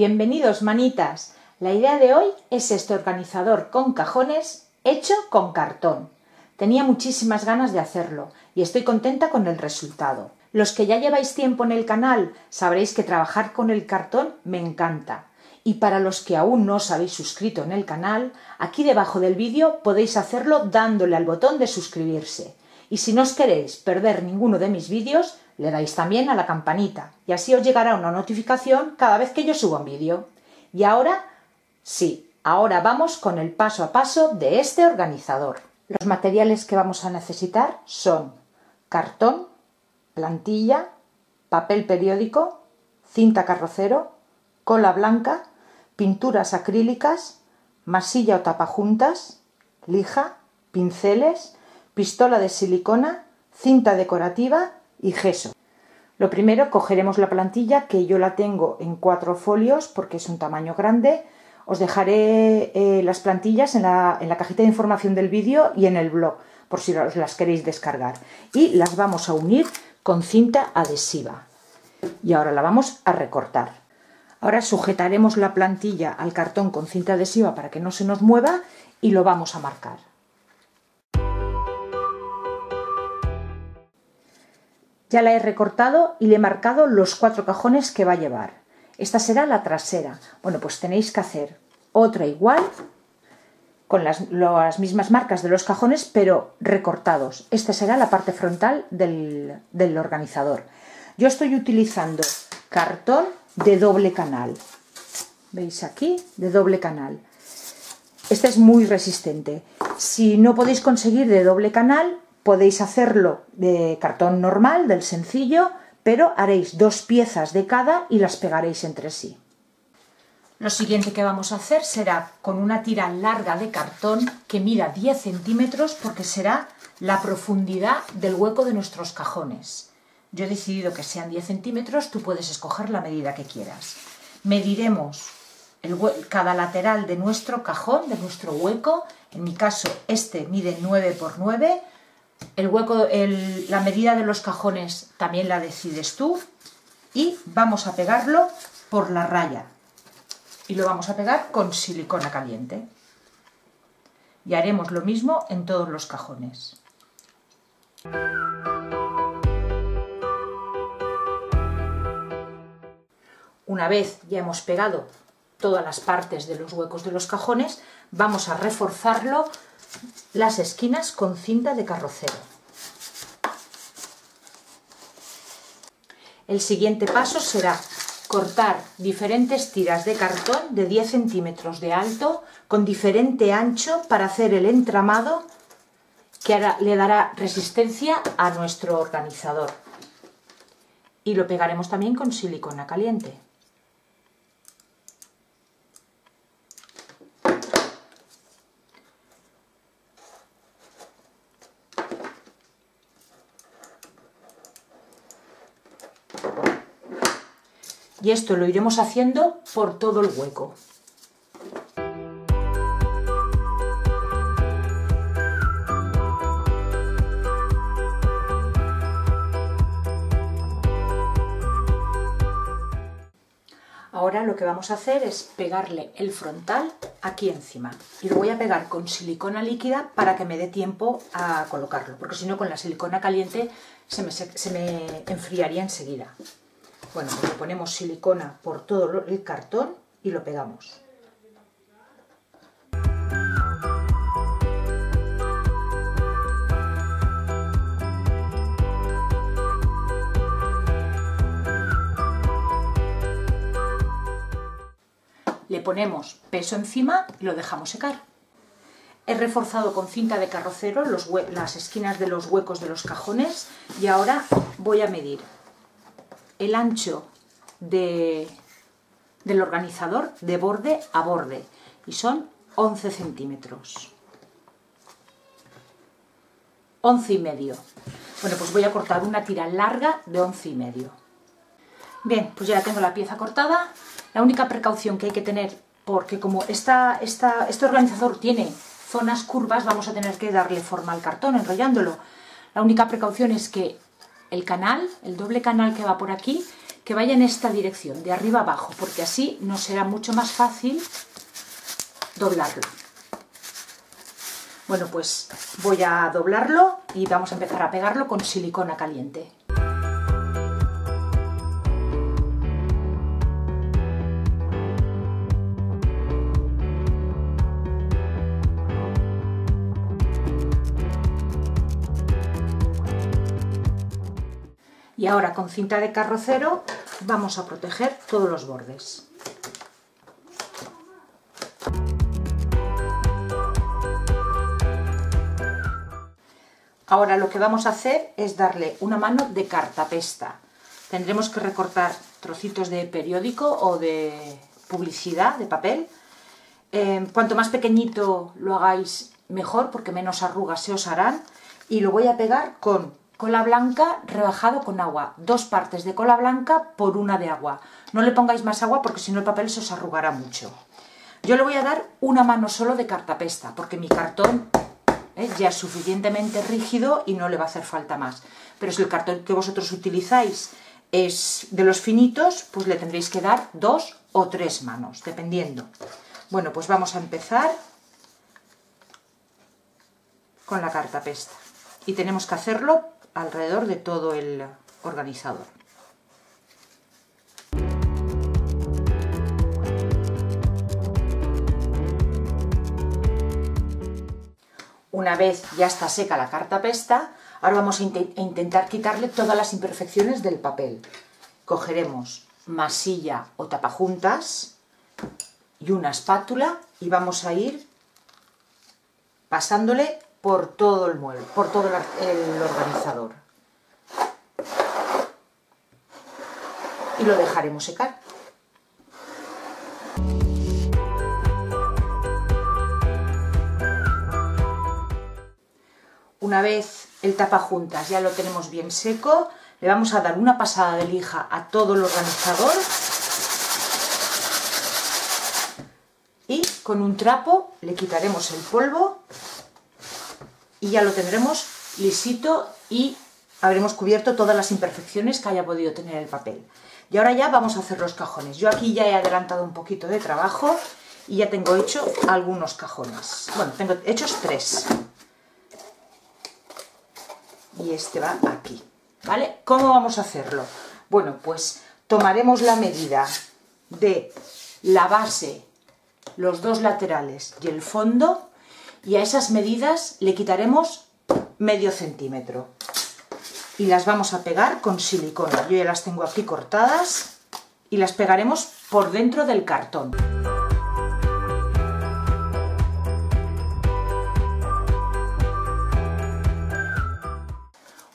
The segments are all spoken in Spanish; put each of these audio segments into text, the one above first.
Bienvenidos manitas. La idea de hoy es este organizador con cajones hecho con cartón. Tenía muchísimas ganas de hacerlo y estoy contenta con el resultado. Los que ya lleváis tiempo en el canal sabréis que trabajar con el cartón me encanta. Y para los que aún no os habéis suscrito en el canal, aquí debajo del vídeo podéis hacerlo dándole al botón de suscribirse. Y si no os queréis perder ninguno de mis vídeos, le dais también a la campanita y así os llegará una notificación cada vez que yo suba un vídeo. Y ahora, sí, ahora vamos con el paso a paso de este organizador. Los materiales que vamos a necesitar son cartón, plantilla, papel periódico, cinta carrocero, cola blanca, pinturas acrílicas, masilla o tapajuntas, lija, pinceles, pistola de silicona, cinta decorativa y gesso. Lo primero, cogeremos la plantilla, que yo la tengo en cuatro folios porque es un tamaño grande. Os dejaré eh, las plantillas en la, en la cajita de información del vídeo y en el blog, por si os las queréis descargar. Y las vamos a unir con cinta adhesiva. Y ahora la vamos a recortar. Ahora sujetaremos la plantilla al cartón con cinta adhesiva para que no se nos mueva y lo vamos a marcar. Ya la he recortado y le he marcado los cuatro cajones que va a llevar. Esta será la trasera. Bueno, pues tenéis que hacer otra igual con las, mismas marcas de los cajones, pero recortados. Esta será la parte frontal del, del organizador. Yo estoy utilizando cartón de doble canal. ¿Veis aquí? De doble canal. Este es muy resistente. Si no podéis conseguir de doble canal, Podéis hacerlo de cartón normal, del sencillo, pero haréis dos piezas de cada y las pegaréis entre sí. Lo siguiente que vamos a hacer será con una tira larga de cartón que mida 10 centímetros porque será la profundidad del hueco de nuestros cajones. Yo he decidido que sean 10 centímetros, tú puedes escoger la medida que quieras. Mediremos cada lateral de nuestro cajón, de nuestro hueco. En mi caso, este mide 9 por 9 el hueco, la medida de los cajones también la decides tú y vamos a pegarlo por la raya y lo vamos a pegar con silicona caliente y haremos lo mismo en todos los cajones. Una vez ya hemos pegado todas las partes de los huecos de los cajones, vamos a reforzarlo las esquinas con cinta de carrocero. El siguiente paso será cortar diferentes tiras de cartón de 10 centímetros de alto con diferente ancho para hacer el entramado que le dará resistencia a nuestro organizador. Y lo pegaremos también con silicona caliente. Y esto lo iremos haciendo por todo el hueco. Ahora lo que vamos a hacer es pegarle el frontal aquí encima y lo voy a pegar con silicona líquida para que me dé tiempo a colocarlo, porque si no con la silicona caliente se me, se me enfriaría enseguida. Bueno, pues le ponemos silicona por todo el cartón y lo pegamos. Le ponemos peso encima y lo dejamos secar. He reforzado con cinta de carrocero las esquinas de los huecos de los cajones y ahora voy a medir el ancho de, del organizador de borde a borde y son 11 centímetros. 11 y medio. Bueno, pues voy a cortar una tira larga de 11 y medio. Bien, pues ya tengo la pieza cortada. La única precaución que hay que tener, porque como esta, este organizador tiene zonas curvas, vamos a tener que darle forma al cartón enrollándolo. La única precaución es que el canal, el doble canal que va por aquí, que vaya en esta dirección, de arriba abajo, porque así nos será mucho más fácil doblarlo. Bueno, pues voy a doblarlo y vamos a empezar a pegarlo con silicona caliente. Y ahora con cinta de carrocero vamos a proteger todos los bordes. Ahora lo que vamos a hacer es darle una mano de cartapesta. Tendremos que recortar trocitos de periódico o de publicidad, de papel. Eh, cuanto más pequeñito lo hagáis, mejor, porque menos arrugas se os harán. Y lo voy a pegar con cola blanca rebajado con agua. Dos partes de cola blanca por una de agua. No le pongáis más agua porque si no el papel se os arrugará mucho. Yo le voy a dar una mano solo de cartapesta porque mi cartón es ya es suficientemente rígido y no le va a hacer falta más. Pero si el cartón que vosotros utilizáis es de los finitos, pues le tendréis que dar dos o tres manos, dependiendo. Bueno, pues vamos a empezar con la cartapesta. Y tenemos que hacerlo alrededor de todo el organizador. Una vez ya está seca la cartapesta, ahora vamos a, intentar quitarle todas las imperfecciones del papel. Cogeremos masilla o tapajuntas y una espátula y vamos a ir pasándole por todo el mueble, por todo el organizador. Y lo dejaremos secar. Una vez el tapajuntas ya lo tenemos bien seco, le vamos a dar una pasada de lija a todo el organizador y con un trapo le quitaremos el polvo y ya lo tendremos lisito y habremos cubierto todas las imperfecciones que haya podido tener el papel. Y ahora ya vamos a hacer los cajones. Yo aquí ya he adelantado un poquito de trabajo y ya tengo hecho algunos cajones. Bueno, tengo hechos tres. Y este va aquí, ¿vale? ¿Cómo vamos a hacerlo? Bueno, pues tomaremos la medida de la base, los dos laterales y el fondo y a esas medidas le quitaremos medio centímetro y las vamos a pegar con silicona. Yo ya las tengo aquí cortadas y las pegaremos por dentro del cartón.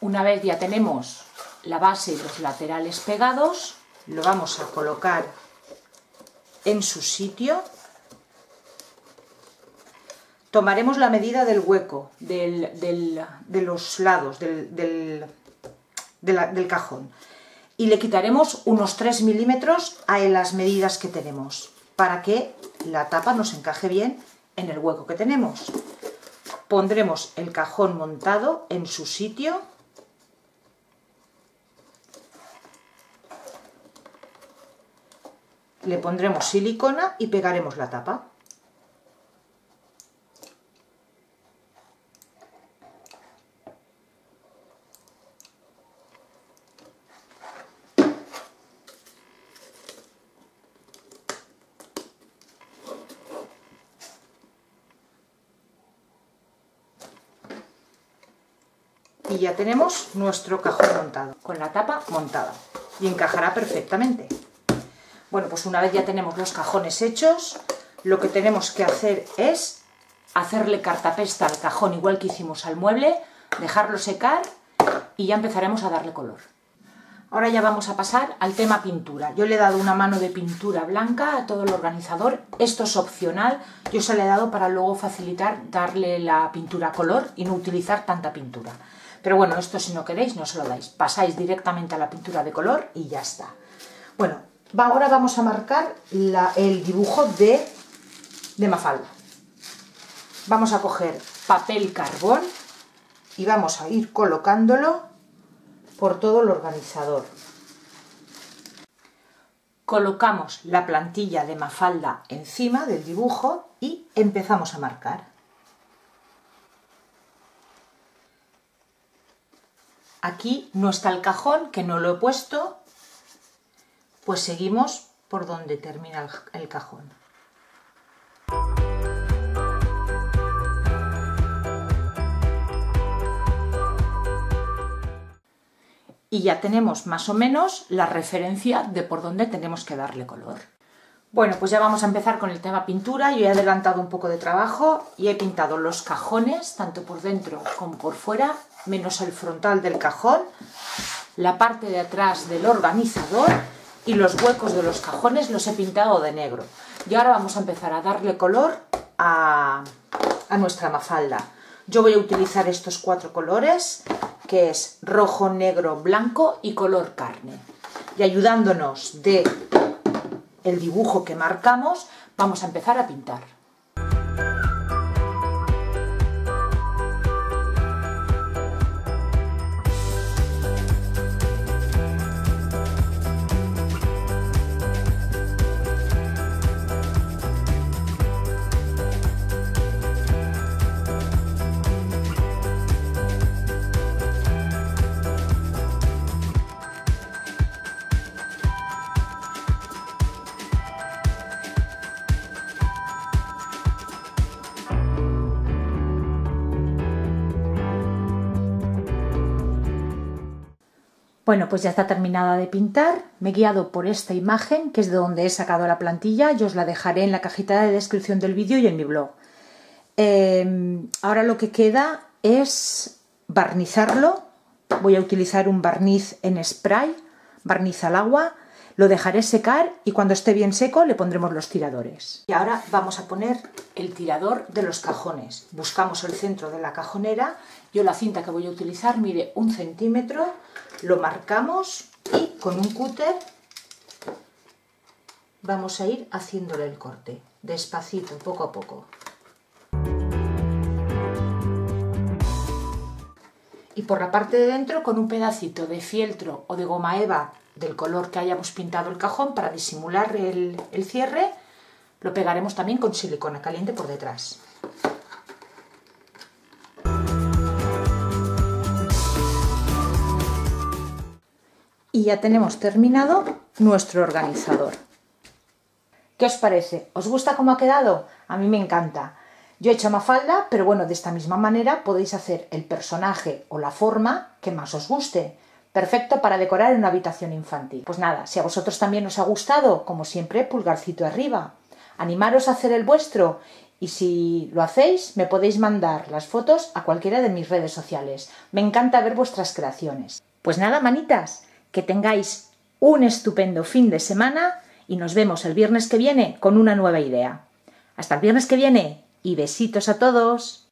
Una vez ya tenemos la base y los laterales pegados, lo vamos a colocar en su sitio tomaremos la medida del hueco, de los lados del, cajón y le quitaremos unos 3 milímetros a las medidas que tenemos para que la tapa nos encaje bien en el hueco que tenemos. Pondremos el cajón montado en su sitio le pondremos silicona y pegaremos la tapa. Y ya tenemos nuestro cajón montado, con la tapa montada y encajará perfectamente. Bueno, pues una vez ya tenemos los cajones hechos, lo que tenemos que hacer es hacerle cartapesta al cajón igual que hicimos al mueble, dejarlo secar y ya empezaremos a darle color. Ahora ya vamos a pasar al tema pintura. Yo le he dado una mano de pintura blanca a todo el organizador. Esto es opcional. Yo se le he dado para luego facilitar darle la pintura color y no utilizar tanta pintura. Pero bueno, esto si no queréis no se lo dais. Pasáis directamente a la pintura de color y ya está. Bueno, ahora vamos a marcar el dibujo de, de Mafalda. Vamos a coger papel carbón y vamos a ir colocándolo por todo el organizador. Colocamos la plantilla de Mafalda encima del dibujo y empezamos a marcar. Aquí no está el cajón, que no lo he puesto, pues seguimos por donde termina el cajón. y ya tenemos más o menos la referencia de por dónde tenemos que darle color. Bueno, pues ya vamos a empezar con el tema pintura. Yo he adelantado un poco de trabajo y he pintado los cajones, tanto por dentro como por fuera, menos el frontal del cajón, la parte de atrás del organizador y los huecos de los cajones los he pintado de negro. Y ahora vamos a empezar a darle color a, a nuestra mafalda. Yo voy a utilizar estos cuatro colores que es rojo, negro, blanco y color carne. Y ayudándonos de el dibujo que marcamos, vamos a empezar a pintar. Bueno, pues ya está terminada de pintar. Me he guiado por esta imagen, que es de donde he sacado la plantilla. Yo os la dejaré en la cajita de descripción del vídeo y en mi blog. Em, ahora lo que queda es barnizarlo. Voy a utilizar un barniz en spray, barniz al agua. Lo dejaré secar y cuando esté bien seco le pondremos los tiradores. Y ahora vamos a poner el tirador de los cajones. Buscamos el centro de la cajonera. Yo la cinta que voy a utilizar mide un centímetro lo marcamos y con un cúter vamos a ir haciéndole el corte, despacito, poco a poco. Y por la parte de dentro con un pedacito de fieltro o de goma eva del color que hayamos pintado el cajón para disimular el, cierre, lo pegaremos también con silicona caliente por detrás. y ya tenemos terminado nuestro organizador. ¿Qué os parece? ¿Os gusta cómo ha quedado? A mí me encanta. Yo he hecho Mafalda, pero bueno, de esta misma manera podéis hacer el personaje o la forma que más os guste. Perfecto para decorar una habitación infantil. Pues nada, si a vosotros también os ha gustado, como siempre, pulgarcito arriba. Animaros a hacer el vuestro y si lo hacéis, me podéis mandar las fotos a cualquiera de mis redes sociales. Me encanta ver vuestras creaciones. Pues nada, manitas, que tengáis un estupendo fin de semana y nos vemos el viernes que viene con una nueva idea. Hasta el viernes que viene y besitos a todos.